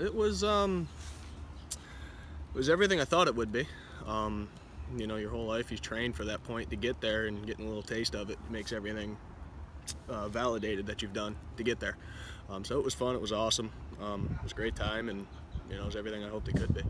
It was um, it was everything I thought it would be. Um, you know, your whole life you've trained for that point to get there, and getting a little taste of it makes everything uh, validated that you've done to get there. Um, so it was fun. It was awesome. Um, it was a great time, and you know, it was everything I hoped it could be.